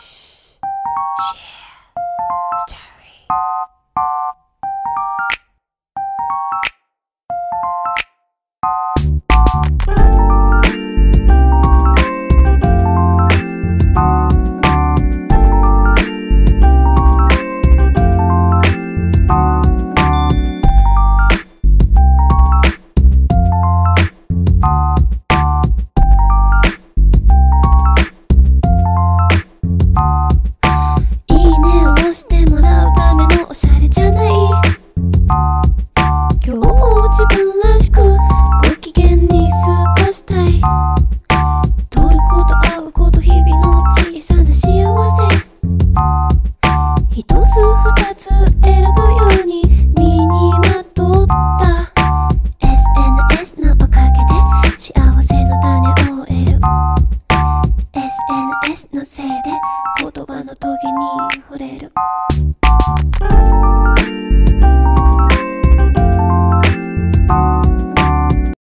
い一つ二つ選ぶように身にまとった。SNS のおかげで幸せの種を得る。SNS のせいで言葉の棘に触れる。